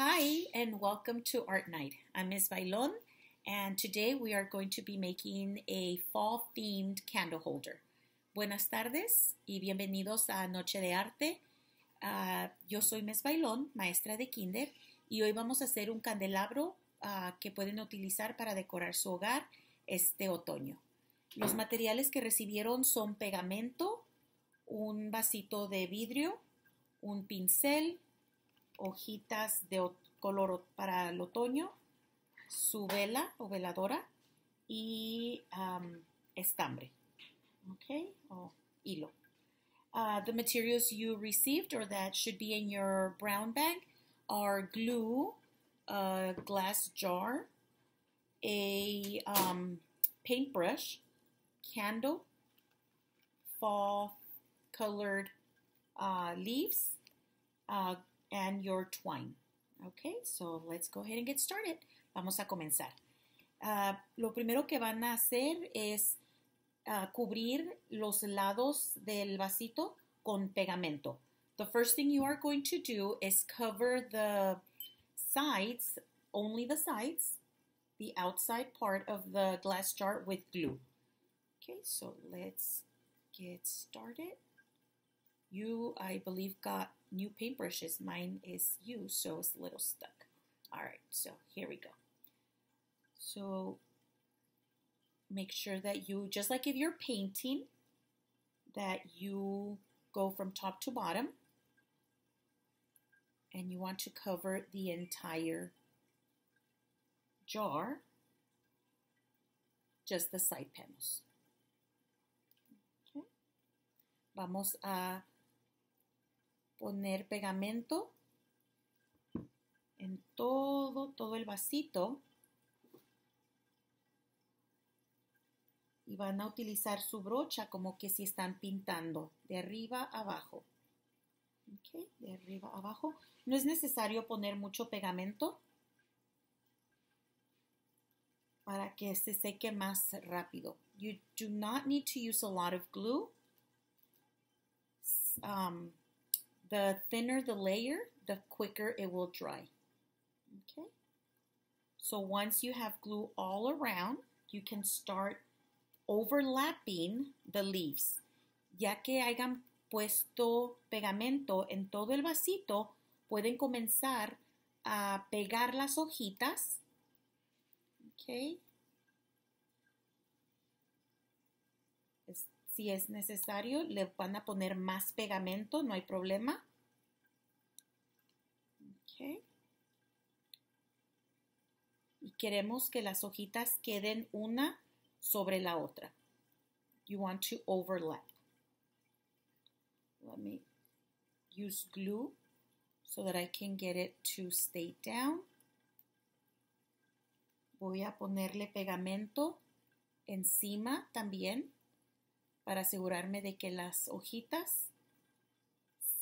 Hi, and welcome to Art Night. I'm Ms. Bailon, and today we are going to be making a fall themed candle holder. Buenas tardes y bienvenidos a Noche de Arte. Uh, yo soy Ms. Bailón, maestra de Kinder, y hoy vamos a hacer un candelabro uh, que pueden utilizar para decorar su hogar este otoño. Los materiales que recibieron son pegamento, un vasito de vidrio, un pincel, hojitas de color para el otoño, su vela o veladora y um, estambre, okay, o hilo. Uh, the materials you received or that should be in your brown bag are glue, a glass jar, a um, paintbrush, candle, fall colored uh, leaves, uh, and your twine. Okay, so let's go ahead and get started. Vamos a comenzar. Uh, lo primero que van a hacer es uh, cubrir los lados del vasito con pegamento. The first thing you are going to do is cover the sides, only the sides, the outside part of the glass jar with glue. Okay, so let's get started. You, I believe, got new paintbrushes. Mine is used, so it's a little stuck. All right, so here we go. So make sure that you, just like if you're painting, that you go from top to bottom and you want to cover the entire jar, just the side panels. Okay. Vamos a poner pegamento en todo, todo el vasito. Y van a utilizar su brocha como que si están pintando, de arriba abajo. De arriba abajo. No es necesario poner mucho pegamento para que se seque más rápido. You do not need to use a lot of glue. Um, the thinner the layer, the quicker it will dry. Okay. So once you have glue all around, you can start overlapping the leaves. Ya que hayan puesto pegamento en todo el vasito, pueden comenzar a pegar las hojitas. Okay. Si es necesario, le van a poner más pegamento, no hay problema. Okay. Y queremos que las hojitas queden una sobre la otra. You want to overlap. Let me use glue so that I can get it to stay down. Voy a ponerle pegamento encima también para asegurarme de que las hojitas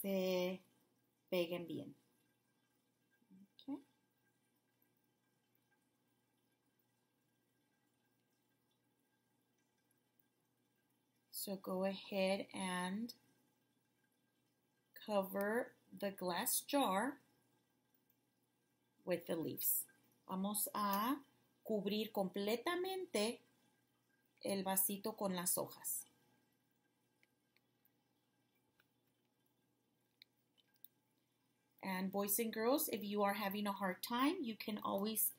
se peguen bien. So go ahead and cover the glass jar with the leaves. Vamos a cubrir completamente el vasito con las hojas. And boys and girls, if you are having a hard time, you can always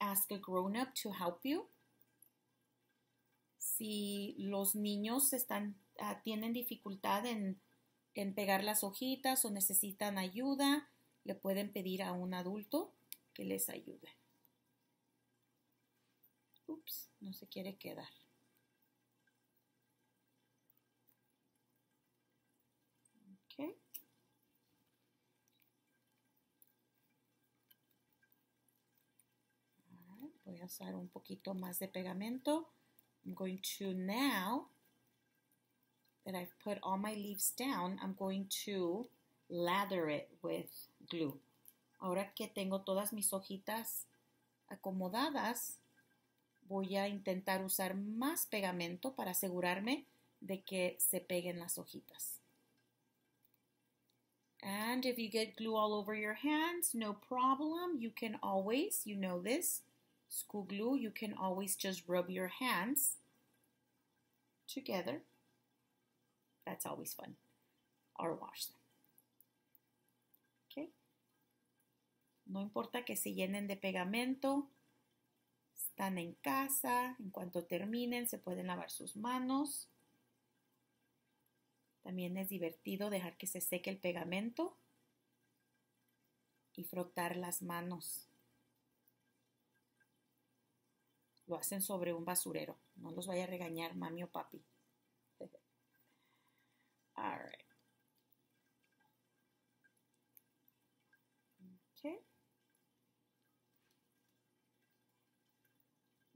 ask a grown up to help you. Si los niños están, uh, tienen dificultad en, en pegar las hojitas o necesitan ayuda, le pueden pedir a un adulto que les ayude. Ups, no se quiere quedar. Okay. Usar un poquito más de pegamento. I'm going to now that I've put all my leaves down, I'm going to lather it with glue. Ahora que tengo todas mis hojitas acomodadas, voy a intentar usar más pegamento para asegurarme de que se peguen las hojitas. And if you get glue all over your hands, no problem. You can always, you know this, school glue, you can always just rub your hands together. That's always fun. Or wash them. Okay. No importa que se llenen de pegamento. Están en casa. En cuanto terminen, se pueden lavar sus manos. También es divertido dejar que se seque el pegamento y frotar las manos. Lo hacen sobre un basurero. No los vaya a regañar mami o papi.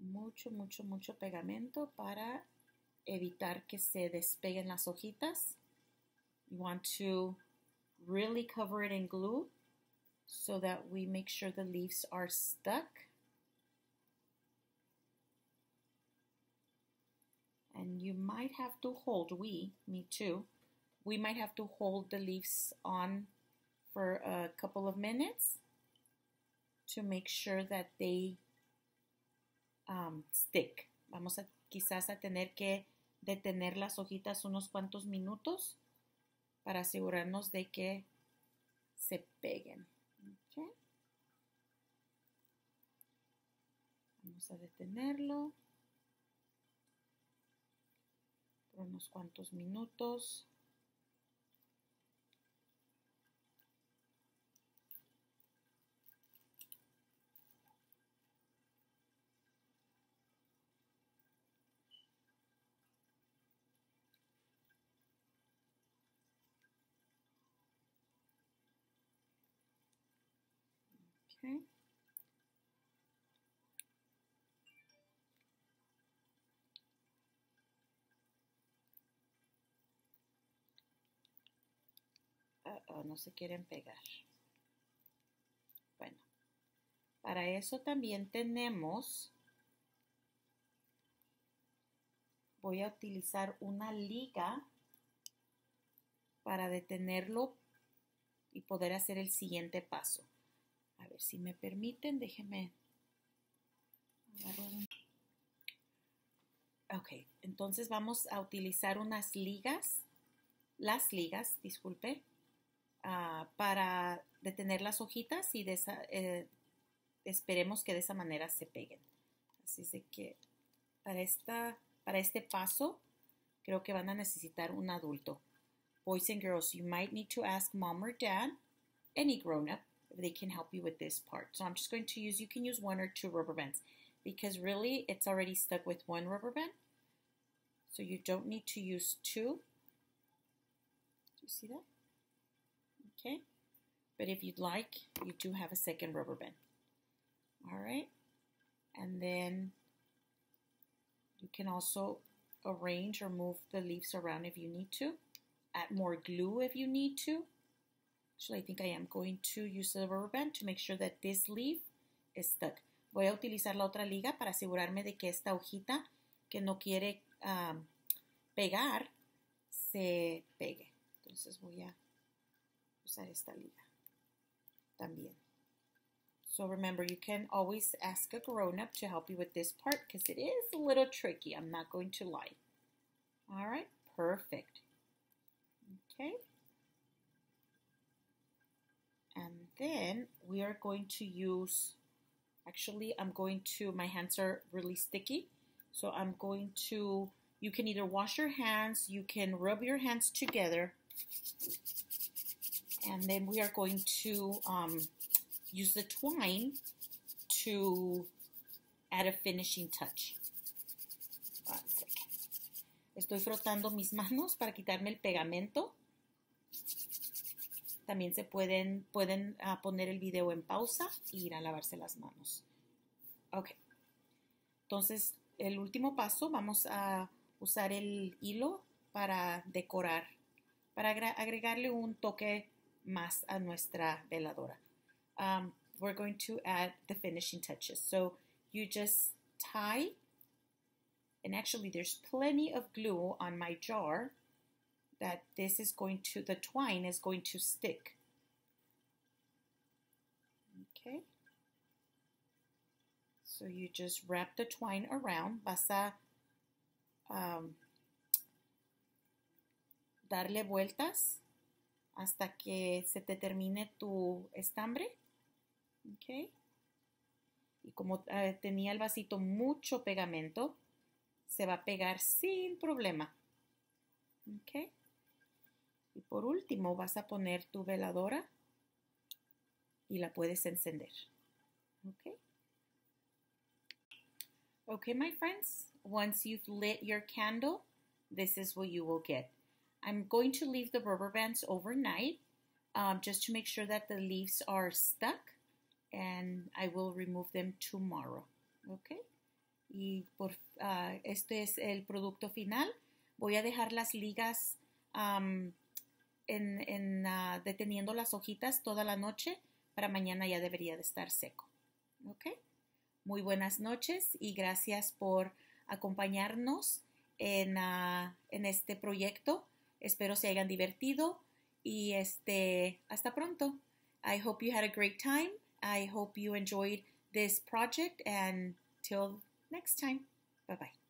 Mucho, mucho, mucho pegamento para evitar que se despeguen las hojitas. You want to really cover it in glue so that we make sure the leaves are stuck. And you might have to hold, we, me too, we might have to hold the leaves on for a couple of minutes to make sure that they um, stick. Vamos a quizás a tener que detener las hojitas unos cuantos minutos para asegurarnos de que se peguen. Okay. Vamos a detenerlo unos cuantos minutos. Okay. No se quieren pegar. Bueno, para eso también tenemos, voy a utilizar una liga para detenerlo y poder hacer el siguiente paso. A ver si me permiten, déjenme. Ok, entonces vamos a utilizar unas ligas, las ligas, disculpe, uh, para detener las hojitas y eh, esperemos que de esa manera se peguen. Así es que para, esta, para este paso creo que van a necesitar un adulto. Boys and girls, you might need to ask mom or dad, any grown up, they can help you with this part. So I'm just going to use, you can use one or two rubber bands because really it's already stuck with one rubber band. So you don't need to use two. Do you see that? Okay. But if you'd like, you do have a second rubber band. All right. And then you can also arrange or move the leaves around if you need to. Add more glue if you need to. Actually, I think I am going to use the rubber band to make sure that this leaf is stuck. Voy a utilizar la otra liga para asegurarme de que esta hojita que no quiere um, pegar se pegue. Entonces voy a usar esta liga también. So remember, you can always ask a grown-up to help you with this part because it is a little tricky. I'm not going to lie. All right, perfect. Okay. And then we are going to use, actually I'm going to, my hands are really sticky. So I'm going to, you can either wash your hands, you can rub your hands together. And then we are going to um, use the twine to add a finishing touch. One second. Estoy frotando mis manos para quitarme el pegamento. También se pueden, pueden uh, poner el video en pausa y ir a lavarse las manos. Ok. Entonces, el último paso, vamos a usar el hilo para decorar, para agregarle un toque más a nuestra veladora. Um, we're going to add the finishing touches. So you just tie, and actually there's plenty of glue on my jar that this is going to, the twine is going to stick. Okay. So you just wrap the twine around. Vas a um, darle vueltas hasta que se te termine tu estambre. Okay. Y como uh, tenía el vasito mucho pegamento, se va a pegar sin problema. Okay. Y por último vas a poner tu veladora y la puedes encender. Okay. Okay, my friends, once you've lit your candle, this is what you will get. I'm going to leave the rubber bands overnight um, just to make sure that the leaves are stuck and I will remove them tomorrow. Okay. Y por, uh, este es el producto final. Voy a dejar las ligas um, en, en uh, deteniendo las hojitas toda la noche. Para mañana ya debería de estar seco. Okay. Muy buenas noches y gracias por acompañarnos en, uh, en este proyecto. Espero se hayan divertido y este, hasta pronto. I hope you had a great time. I hope you enjoyed this project and till next time. Bye bye.